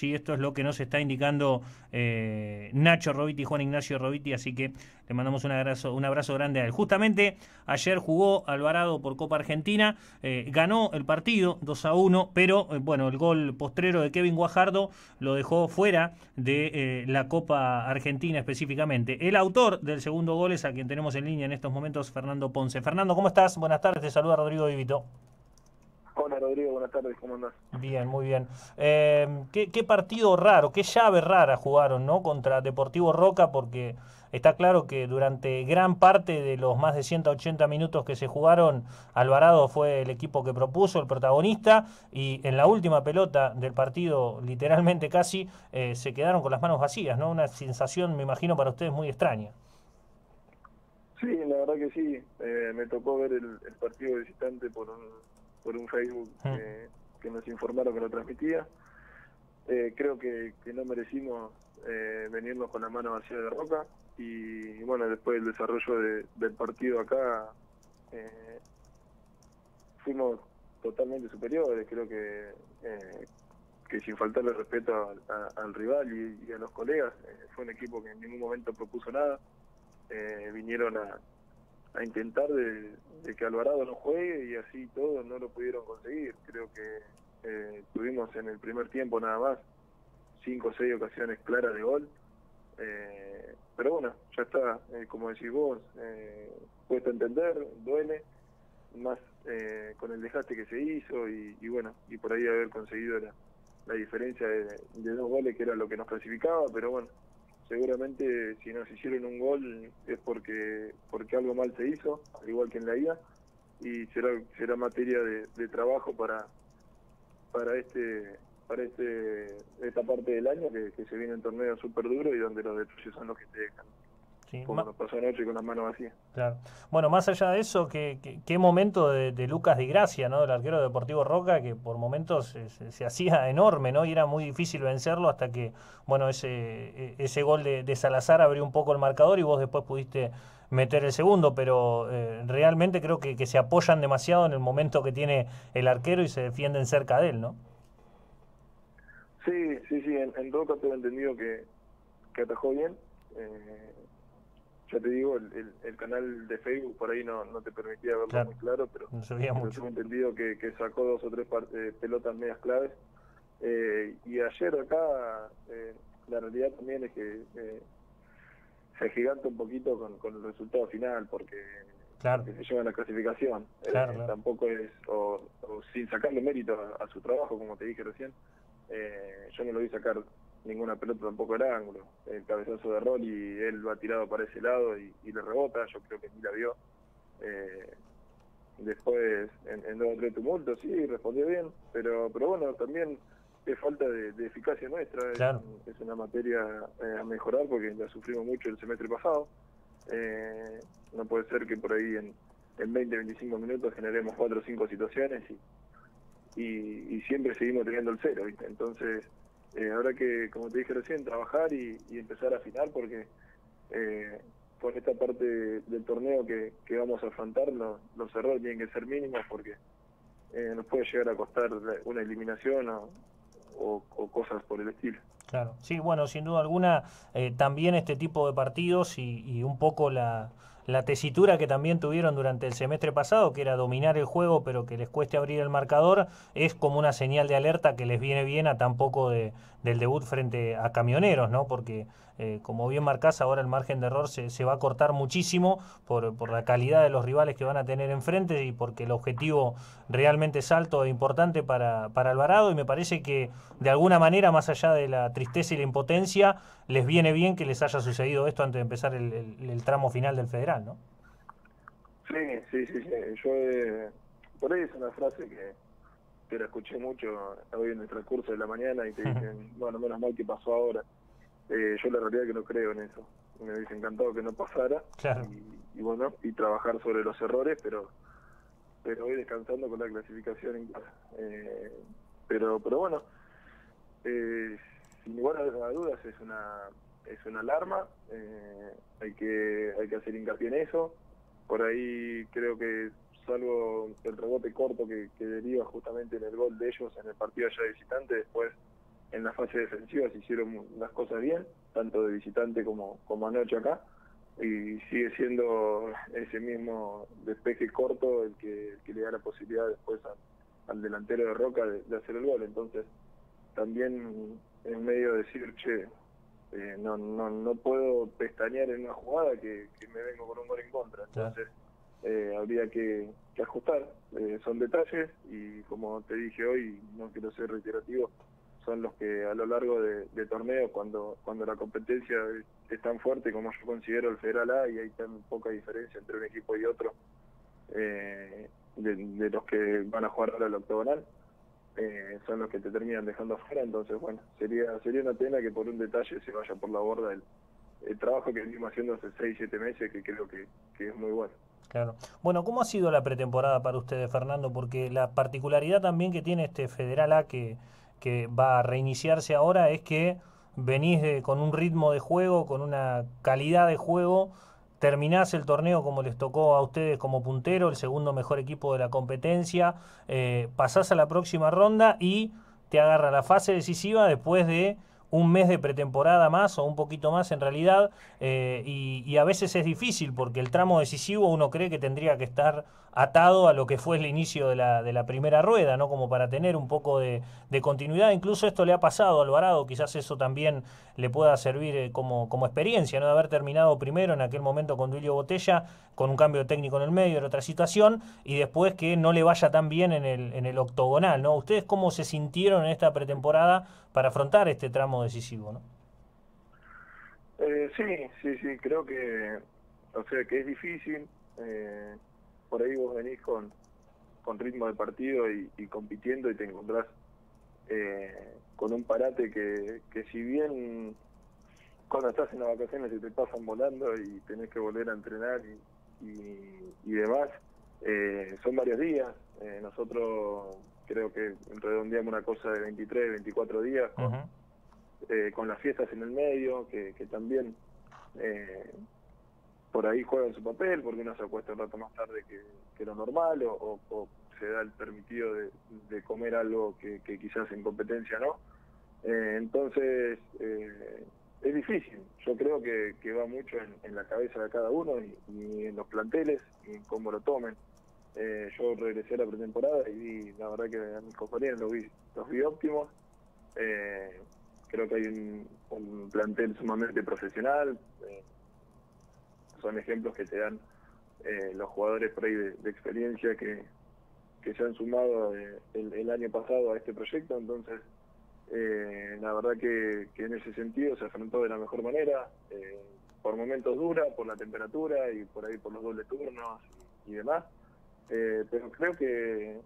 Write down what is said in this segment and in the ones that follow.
si esto es lo que nos está indicando eh, Nacho Robiti, Juan Ignacio Robiti, así que le mandamos un abrazo, un abrazo grande a él. Justamente ayer jugó Alvarado por Copa Argentina, eh, ganó el partido 2 a 1, pero eh, bueno, el gol postrero de Kevin Guajardo lo dejó fuera de la Copa Argentina específicamente. El autor del segundo gol es a quien tenemos en línea en estos momentos, Fernando Ponce. Fernando, ¿cómo estás? Buenas tardes, te saluda Rodrigo Vivito. Rodrigo, buenas tardes, ¿cómo andás? Bien, muy bien. Eh, ¿qué, partido raro, qué llave rara jugaron ¿no? contra Deportivo Roca? Porque está claro que durante gran parte de los más de 180 minutos que se jugaron, Alvarado fue el equipo que propuso, el protagonista, y en la última pelota del partido, literalmente casi, eh, se quedaron con las manos vacías, ¿no? Una sensación, me imagino, para ustedes muy extraña. Sí, la verdad que sí. Eh, me tocó ver el, el partido visitante por un por un Facebook ah. que nos informaron que lo transmitía. Eh, creo que, no merecimos eh, venirnos con la mano vacía de roca y, bueno, después del desarrollo del partido acá eh, fuimos totalmente superiores, creo que que sin faltarle respeto al rival y, a los colegas, fue un equipo que en ningún momento propuso nada, vinieron a, a intentar de, que Alvarado no juegue y así todo no lo pudieron conseguir. Creo que eh, tuvimos en el primer tiempo nada más cinco o seis ocasiones claras de gol. Eh, pero bueno, ya está, eh, como decís vos, eh, cuesta entender, duele, más con el desgaste que se hizo y, bueno, y por ahí haber conseguido la, la diferencia de, de dos goles que era lo que nos clasificaba, pero bueno, seguramente si nos hicieron un gol es porque porque algo mal se hizo, al igual que en la ida, y será será materia de, trabajo para para este para este esta parte del año que, que se viene un torneo súper duro y donde los detalles son los que te dejan como nos pasó anoche con las manos vacías. Claro. Bueno, más allá de eso, qué, qué, momento de, Lucas Di Gracia, ¿no? del arquero Deportivo Roca, que por momentos se, hacía enorme, ¿no? Y era muy difícil vencerlo hasta que, bueno, ese, e, ese gol de, Salazar abrió un poco el marcador y vos después pudiste meter el segundo, pero eh, realmente creo que, que se apoyan demasiado en el momento que tiene el arquero y se defienden cerca de él, ¿no? Sí, sí, sí, en, Roca tengo entendido que, que atajó bien. Eh, ya te digo, el, el, canal de Facebook por ahí no, no te permitía verlo muy claro, pero, no tengo entendido que, que, sacó dos o tres eh, pelotas medias claves. Eh, y ayer acá, eh, la realidad también es que se agiganta un poquito con, con el resultado final, porque se lleva la clasificación. tampoco es, o, sin sacarle mérito a, a, su trabajo, como te dije recién, yo no lo vi sacar ninguna pelota tampoco era ángulo. El cabezazo de rol y él va tirado para ese lado y, le rebota, yo creo que ni la vio. Eh, después, en, en dos o tres tumultos, sí, respondió bien, pero pero bueno, también es falta de, eficacia nuestra, es, una materia eh, a mejorar porque la sufrimos mucho el semestre pasado. Eh, no puede ser que por ahí en, en 20, 25 minutos generemos cuatro o cinco situaciones y, y, y siempre seguimos teniendo el cero, ¿viste? Entonces, eh, habrá que, como te dije recién, trabajar y, empezar a afinar porque eh, con esta parte del torneo que, vamos a afrontar, los errores tienen que ser mínimos porque eh, nos puede llegar a costar una eliminación o, cosas por el estilo. Claro, sí, bueno, sin duda alguna, eh, también este tipo de partidos y un poco la la tesitura que también tuvieron durante el semestre pasado, que era dominar el juego pero que les cueste abrir el marcador, es como una señal de alerta que les viene bien a tan poco de, del debut frente a camioneros, ¿no? Porque, eh, como bien marcás, ahora el margen de error se, se va a cortar muchísimo por, por, la calidad de los rivales que van a tener enfrente y porque el objetivo realmente es alto e importante para, para Alvarado y me parece que de alguna manera, más allá de la tristeza y la impotencia, les viene bien que les haya sucedido esto antes de empezar el, el tramo final del federal. ¿No? Sí, sí, sí, sí. Yo, eh, por ahí es una frase que, que la escuché mucho hoy en el transcurso de la mañana y te dicen, bueno, menos mal que pasó ahora. Eh, yo la realidad que no creo en eso. Me hubiese encantado que no pasara y, bueno, y trabajar sobre los errores, pero pero hoy descansando con la clasificación en casa. Eh, pero pero bueno, eh, sin lugar a dudas es una es una alarma, eh, hay que hay que hacer hincapié en eso. Por ahí creo que salvo el rebote corto que, deriva justamente en el gol de ellos en el partido allá de visitante, después en la fase defensiva se hicieron las cosas bien, tanto de visitante como, como anoche acá, y sigue siendo ese mismo despeje corto el que, le da la posibilidad después al delantero de Roca de, hacer el gol. Entonces, también en medio de decir, che, eh, no, no, no puedo pestañear en una jugada que, me vengo con un gol en contra. Entonces, eh, habría que, ajustar. Eh, son detalles y como te dije hoy, no quiero ser reiterativo, son los que a lo largo de, de torneos, cuando, cuando la competencia es, tan fuerte como yo considero el Federal A y hay tan poca diferencia entre un equipo y otro, de, de, los que van a jugar ahora el octogonal, eh, son los que te terminan dejando afuera, entonces bueno, sería sería una pena que por un detalle se vaya por la borda el, trabajo que venimos haciendo hace 6, 7 meses, que creo que, es muy bueno. Claro. Bueno, ¿cómo ha sido la pretemporada para ustedes, Fernando? Porque la particularidad también que tiene este Federal A que, que va a reiniciarse ahora es que venís de, con un ritmo de juego, con una calidad de juego terminás el torneo como les tocó a ustedes como puntero, el segundo mejor equipo de la competencia, eh, pasás a la próxima ronda y te agarra la fase decisiva después de un mes de pretemporada más o un poquito más en realidad eh, y, a veces es difícil porque el tramo decisivo uno cree que tendría que estar atado a lo que fue el inicio de la, de la primera rueda, ¿no? Como para tener un poco de, continuidad. Incluso esto le ha pasado a Alvarado, quizás eso también le pueda servir eh, como, como experiencia, ¿no? De haber terminado primero en aquel momento con Duilio Botella, con un cambio técnico en el medio, en otra situación, y después que no le vaya tan bien en el, en el octogonal, ¿no? ¿Ustedes cómo se sintieron en esta pretemporada para afrontar este tramo decisivo, ¿no? Eh, sí, sí, sí, creo que, o sea, que es difícil. Eh, por ahí vos venís con, con ritmo de partido y, compitiendo y te encontrás eh, con un parate que, que si bien cuando estás en las vacaciones se te pasan volando y tenés que volver a entrenar y, y, demás, eh, son varios días. Eh, nosotros creo que redondeamos una cosa de 23, 24 días con, con las fiestas en el medio, que, que también por ahí juegan su papel, porque uno se acuesta un rato más tarde que, lo normal, o, se da el permitido de, comer algo que, quizás en competencia no. Eh, entonces, eh, es difícil. Yo creo que, va mucho en, la cabeza de cada uno y, en los planteles y en cómo lo tomen. Eh, yo regresé a la pretemporada y la verdad que a mis compañeros los vi, los vi óptimos. creo que hay un, un plantel sumamente profesional son ejemplos que te dan eh, los jugadores por ahí de, experiencia que, que, se han sumado eh, el, año pasado a este proyecto, entonces eh, la verdad que, en ese sentido se afrontó de la mejor manera, por momentos dura, por la temperatura y por ahí por los dobles turnos y, demás, pero creo que,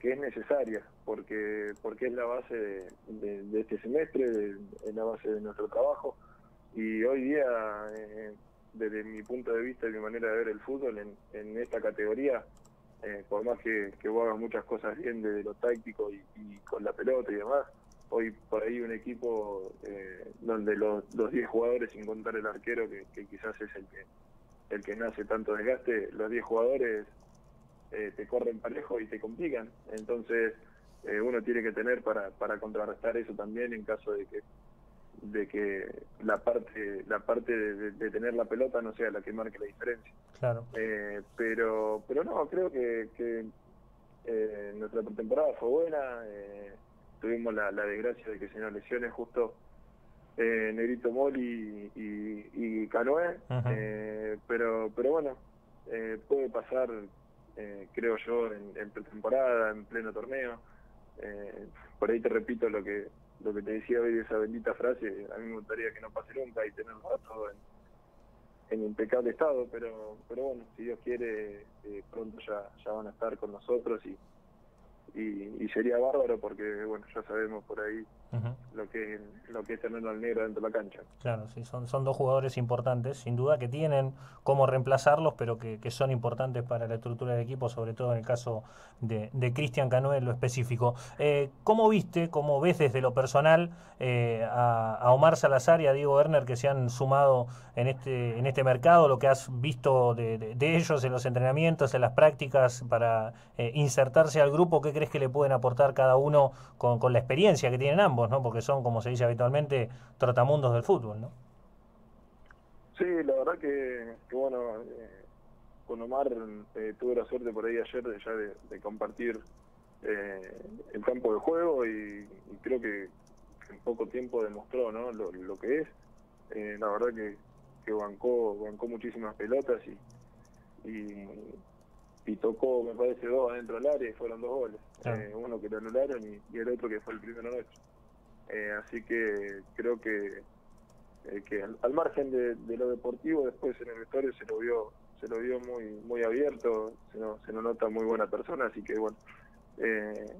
que es necesaria porque porque es la base de, este semestre, es la base de nuestro trabajo. Y hoy día desde mi punto de vista y mi manera de ver el fútbol en, esta categoría, eh, por más que, que vos hagas muchas cosas bien desde lo táctico y, con la pelota y demás, hoy por ahí un equipo eh, donde los 10 jugadores, sin contar el arquero, que, quizás es el que, el que nace tanto desgaste, los 10 jugadores eh, te corren parejo y te complican. Entonces, uno tiene que tener para, para contrarrestar eso también en caso de que de que la parte la parte de, tener la pelota no sea la que marque la diferencia. Claro. Eh, pero pero no, creo que, que eh, nuestra pretemporada fue buena. Eh, tuvimos la, desgracia de que se nos lesiones justo eh, Negrito Moli y, y, Canoé. pero pero bueno, puede pasar, creo yo, en, en pretemporada, en pleno torneo. por ahí te repito lo que lo que te decía hoy esa bendita frase, a mí me gustaría que no pase nunca y tenerlo todo en, impecable estado, pero pero bueno, si Dios quiere, eh, pronto ya, ya van a estar con nosotros y, y, sería bárbaro porque, bueno, ya sabemos por ahí lo que lo que es tenerlo al negro dentro de la cancha. Claro, sí, son, son dos jugadores importantes, sin duda que tienen cómo reemplazarlos, pero que, que son importantes para la estructura del equipo, sobre todo en el caso de, de Cristian Canoe en lo específico. Eh, ¿Cómo viste, cómo ves desde lo personal eh, a, Omar Salazar y a Diego Werner que se han sumado en este, en este mercado, lo que has visto de, de, ellos en los entrenamientos, en las prácticas para eh, insertarse al grupo? ¿Qué crees que le pueden aportar cada uno con, con la experiencia que tienen ambos? ¿No? Porque son, como se dice habitualmente, trotamundos del fútbol, ¿no? Sí, la verdad que, bueno, eh, con Omar eh, tuve la suerte por ahí ayer de, ya de, compartir eh, el campo de juego y, creo que en poco tiempo demostró ¿no? lo, que es. la verdad que, que bancó, bancó muchísimas pelotas y, y, tocó, me parece, dos adentro del área y fueron dos goles. uno que lo anularon y, el otro que fue el primero nuestro. Así que creo que eh, que al, margen de, lo deportivo después en el vestuario se lo vio se lo vio muy muy abierto se lo, se nota muy buena persona así que bueno eh,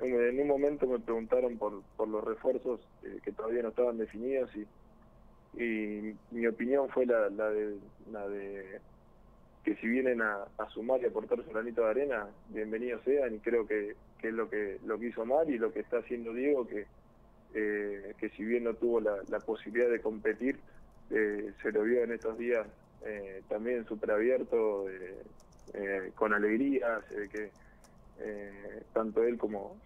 en un momento me preguntaron por, por los refuerzos eh, que todavía no estaban definidos y, y mi opinión fue la, la de la de que si vienen a, sumar y aportar su granito de arena bienvenidos sean y creo que, que es lo que lo que hizo mal y lo que está haciendo Diego que eh, que si bien no tuvo la, posibilidad de competir, eh, se lo vio en estos días eh, también súper abierto, con alegría, se que tanto él como,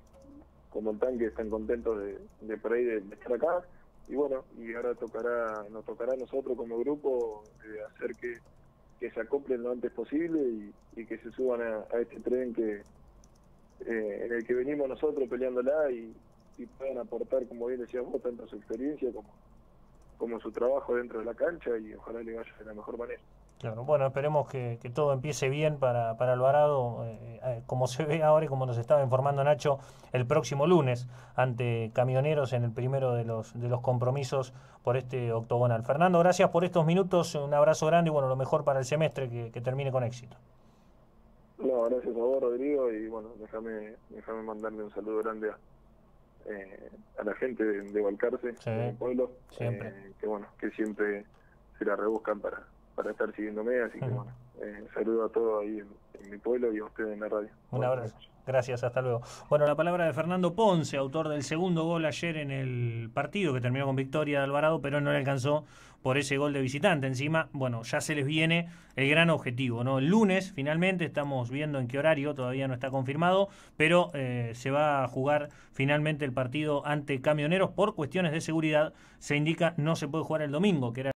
como el tanque están contentos de, de por ahí de, estar acá. Y bueno, y ahora tocará, nos tocará a nosotros como grupo hacer que, que se acoplen lo antes posible y, que se suban a, este tren que en el que venimos nosotros peleándola y, y puedan aportar, como bien decías vos, tanto su experiencia como, como su trabajo dentro de la cancha y ojalá le vaya de la mejor manera. Claro, bueno, esperemos que, todo empiece bien para, para Alvarado, eh, eh, como se ve ahora y como nos estaba informando Nacho, el próximo lunes ante Camioneros en el primero de los, de los compromisos por este octogonal. Fernando, gracias por estos minutos, un abrazo grande y bueno, lo mejor para el semestre, que, que termine con éxito. No, gracias a vos, Rodrigo, y bueno, déjame, déjame mandarle un saludo grande a, eh, a la gente de, de Valcarce, sí, pueblo, eh, que bueno, que siempre se la rebuscan para, para estar siguiéndome, así que bueno, eh, saludo a todos ahí en, mi pueblo y a ustedes en la radio. Un abrazo. Gracias, hasta luego. Bueno, la palabra de Fernando Ponce, autor del segundo gol ayer en el partido, que terminó con victoria de Alvarado, pero no le alcanzó por ese gol de visitante. Encima, bueno, ya se les viene el gran objetivo, ¿no? El lunes, finalmente, estamos viendo en qué horario, todavía no está confirmado, pero eh, se va a jugar finalmente el partido ante Camioneros por cuestiones de seguridad. Se indica no se puede jugar el domingo, que era